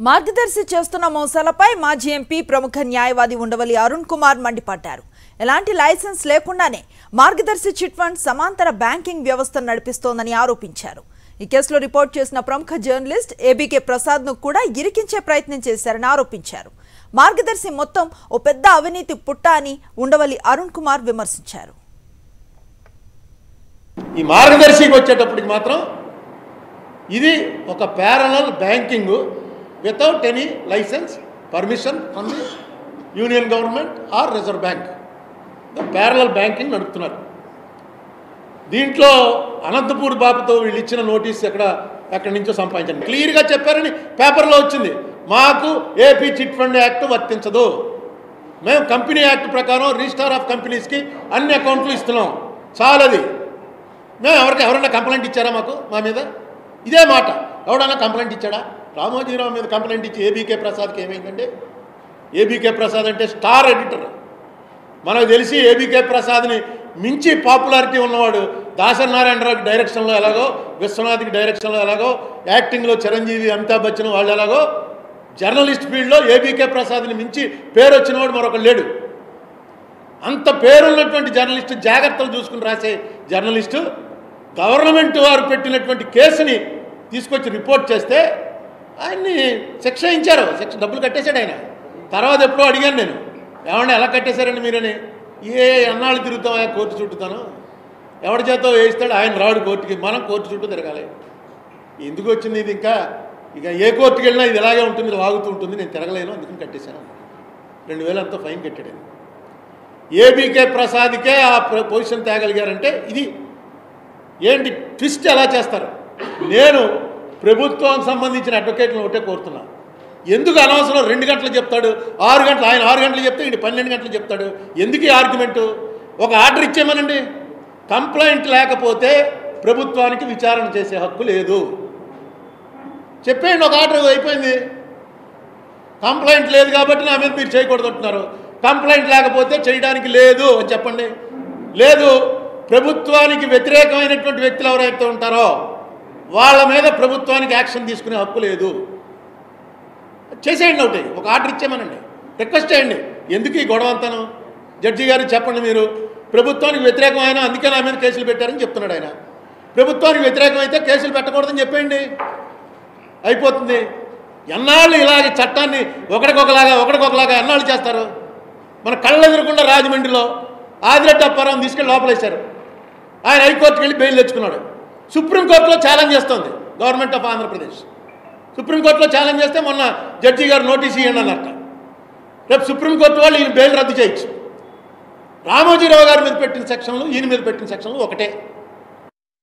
మార్గదర్శి చేస్తున్న మోసాలపై మాజీ ఎంపీ ప్రముఖ న్యాయవాది ఉండవల్లి అరుణ్ కుమార్ మండిపడ్డారు. ఎలాంటి లైసెన్స్ లేకుండానే మార్గదర్శి చిట్ ఫండ్ సమాంతర బ్యాంకింగ్ వ్యవస్థను నడిపిస్తోందని ఆరోపించారు. ఈ కేసులో రిపోర్ట్ చేసిన ప్రముఖ జర్నలిస్ట్ ఏబీకే ప్రసాద్ను కూడా ఇరికించే ప్రయత్నం చేశారని ఆరోపించారు. మార్గదర్శి మొత్తం ఓ పెద్ద అవినీతి పుట్ట అని ఉండవల్లి అరుణ్ కుమార్ విమర్శించారు. ఈ మార్గదర్శికి వచ్చేటప్పటికి మాత్రం ఇది ఒక parallel banking without any license permission from the union government or reserve bank parallel banking నడుపుతున్నారు. దీంట్లో అనంతపూర్ బాబుతో వీళ్ళు ఇచ్చిన నోటీస్ ఎక్కడ ఎక్కడి నుంచో సంపాదించండి. క్లియర్గా చెప్పారని పేపర్లో వచ్చింది. మాకు ఏపీ చిట్ ఫండ్ యాక్ట్ వర్తించదు. మేము కంపెనీ యాక్ట్ ప్రకారం రిజిస్టార్ ఆఫ్ కంపెనీస్కి అన్ని అకౌంట్లు ఇస్తున్నాం. చాలది. మేము ఎవరికి ఎవరైనా కంప్లైంట్ ఇచ్చారా మాకు మా మీద? ఇదే మాట. ఎవడన్నా కంప్లైంట్ ఇచ్చాడా? రామోజీరావు మీద కంప్లైంట్ ఇచ్చి ఏబీకే ప్రసాద్కి ఏమైందంటే ఏబీకే ప్రసాద్ అంటే స్టార్ ఎడిటర్. మనకు తెలిసి ఏబీకే ప్రసాద్ని మించి పాపులారిటీ ఉన్నవాడు దాసనారాయణరావుకి డైరెక్షన్లో ఎలాగో విశ్వనాథ్కి డైరెక్షన్లో ఎలాగో యాక్టింగ్లో చిరంజీవి అమితాబ్ బచ్చన్ వాళ్ళు ఎలాగో జర్నలిస్ట్ ఫీల్డ్లో ఏబీకే ప్రసాద్ని మించి పేరు వచ్చినవాడు మరొక లేడు. అంత పేరున్నటువంటి జర్నలిస్టు జాగ్రత్తలు చూసుకుని రాసే జర్నలిస్టు గవర్నమెంట్ వారు పెట్టినటువంటి కేసుని తీసుకొచ్చి రిపోర్ట్ చేస్తే ఆయన్ని శిక్ష ఇచ్చారు. శిక్ష డబ్బులు కట్టేశాడు ఆయన. తర్వాత ఎప్పుడో అడిగాను నేను. ఏమన్నా ఎలా కట్టేశారండి మీరని? ఏ అన్నాళ్ళు తిరుగుతామా కోర్టు చుట్టుతాను ఎవరి చేత వేయిస్తాడు? ఆయన రాడు కోర్టుకి. మనం కోర్టు చుట్టూ తిరగాలి. ఎందుకు వచ్చింది ఇది ఇంకా? ఇక ఏ కోర్టుకి వెళ్ళినా ఇది ఇలాగే ఉంటుంది లాగుతూ ఉంటుంది. నేను తిరగలేను అందుకని కట్టేశాను. రెండు వేలు అంతా ఫైన్ కట్టాడు ఏబీకే ప్రసాద్కే ఆ పొజిషన్ తేగలిగారంటే ఇది ఏంటి ట్విస్ట్ ఎలా చేస్తారు? నేను ప్రభుత్వానికి సంబంధించిన అడ్వకేట్లను ఒకటే కోరుతున్నా. ఎందుకు అనవసరం? రెండు గంటలు చెప్తాడు. ఆరు గంటలు ఆయన ఆరు గంటలు చెప్తే ఇంటి పన్నెండు గంటలు చెప్తాడు. ఎందుకు ఈ ఆర్గ్యుమెంటు ఒక ఆర్డర్ ఇచ్చేమనండి కంప్లైంట్ లేకపోతే ప్రభుత్వానికి విచారణ చేసే హక్కు లేదు. చెప్పేయండి ఒక ఆర్డర్ అయిపోయింది. కంప్లైంట్ లేదు కాబట్టి నా మీద మీరు చేయకూడదు అంటున్నారు. కంప్లైంట్ లేకపోతే చేయడానికి లేదు అని చెప్పండి. లేదు ప్రభుత్వానికి వ్యతిరేకమైనటువంటి వ్యక్తులు ఎవరైతే ఉంటారో వాళ్ళ మీద ప్రభుత్వానికి యాక్షన్ తీసుకునే హక్కు లేదు. చేసేయండి ఒకటి ఒక ఆర్డర్ ఇచ్చేమనండి రిక్వెస్ట్ చేయండి. ఎందుకు ఈ గొడవ అంతాను జడ్జి గారు చెప్పండి మీరు. ప్రభుత్వానికి వ్యతిరేకమైన అందుకే నా మీద కేసులు పెట్టారని చెప్తున్నాడు ఆయన. ప్రభుత్వానికి వ్యతిరేకమైతే కేసులు పెట్టకూడదని చెప్పేయండి. అయిపోతుంది. ఎన్నాళ్ళు ఇలాగ చట్టాన్ని ఒకడికొకలాగా ఒకడికొకలాగా ఎన్నాళ్ళు చేస్తారు? మన కళ్ళ ఎదురకుండా రాజమండ్రిలో ఆదిరెడ్డి అప్పారావు తీసుకెళ్ళి లోపలేశారు. ఆయన హైకోర్టుకి వెళ్ళి బెయిల్ తెచ్చుకున్నాడు. సుప్రీంకోర్టులో ఛాలెంజ్ చేస్తుంది గవర్నమెంట్ ఆఫ్ ఆంధ్రప్రదేశ్. సుప్రీంకోర్టులో ఛాలెంజ్ చేస్తే మొన్న జడ్జి గారు నోటీస్ ఇవ్వండి అన్నట్ట రేపు సుప్రీంకోర్టు వాళ్ళు ఈయన బెయిల్ రద్దు చేయొచ్చు రామోజీరావు గారి మీద పెట్టిన సెక్షన్లు ఈయన మీద పెట్టిన సెక్షన్లు ఒకటే.